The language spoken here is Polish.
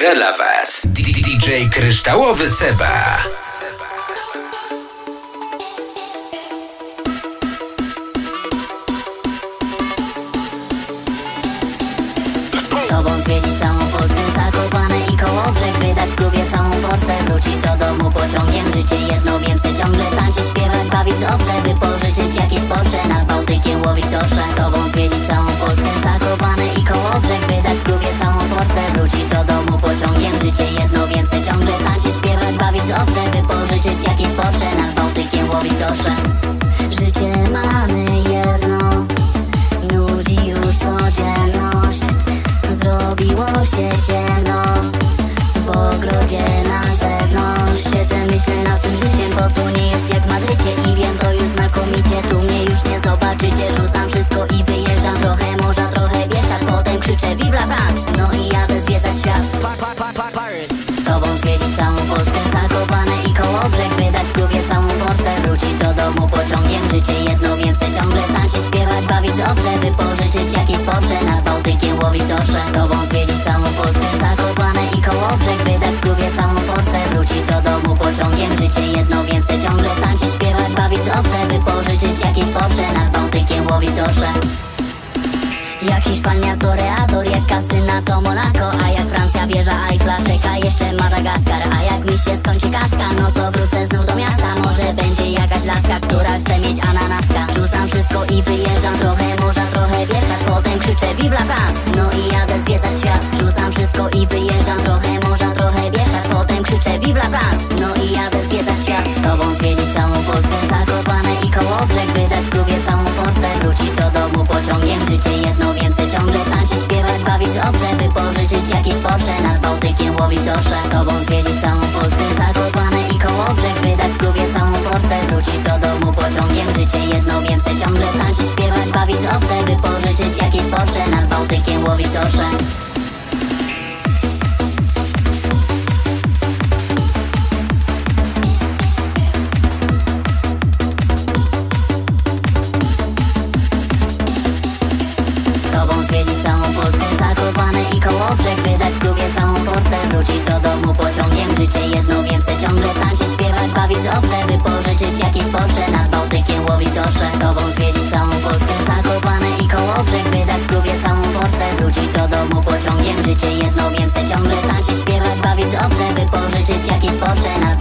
gra dla was. DJ Kryształowy Seba. Tobą zwiedzić całą Polskę, zakopane i koło brzeg Wydać? W klubie całą forsę, wrócić do domu? Pociągiem Życie jedno, więc ciągle tańczyć, śpiewać, bawić dobrze Wypożyczyć. Jakieś Porsche, nad Bałtykiem łowić torsze Z tobą Zrobiło się ciemno W ogrodzie na zewnątrz Siedzę, myślę nad tym życiem Bo tu nie jest jak w Madrycie I wiem to już znakomicie. Tu mnie już nie zobaczycie Rzucam wszystko i wyjeżdżam Trochę morza, trochę Bieszczad Potem krzyczę Vive la France! No i jadę zwiedzać świat. Z tobą zwiedzić całą Polskę Zakopane i koło brzeg Wydać w klubie całą forsę Wrócić do domu pociągiem Życie jedno, więc chcę ciągle tańczyć Śpiewać, bawić dobrze Wypożyczyć jakieś Porsche dobrze Wypożyczyć jakieś Porsche Nad Bałtykiem łowić dorsze. Jak Hiszpania to Reador, jak kasyna to Monaco A jak Francja wieża Eiffla, czeka jeszcze Madagaskar A jak mi się skończy kaska, no Porsche, nad Bałtykiem łowić dorsze Z tobą zwiedzić całą Polskę, zakopane i koło brzeg Wydać w klubie całą forsę, wrócić do domu pociągiem Życie jedno, więc chcę ciągle tańczyć, śpiewać, bawić dobrze Wypożyczyć jakieś Porsche, nad Bałtykiem łowić dorsze zwiedzić całą Polskę. Zakopane Oddech wydać w klubie całą forsę Wrócić do domu pociągiem Życie jedno, więc ciągle tańczyć, śpiewać, bawić dobrze Wypożyczyć jakieś Porsche. Nad Bałtykiem łowić dorsze Z tobą zwiedzić całą Polskę. Zakopane i koło brzeg Wydać w klubie całą forsę Wrócić do domu pociągiem Życie jedno, więc ciągle tańczyć, śpiewać, bawić dobrze Wypożyczyć jakieś Porsche. Nad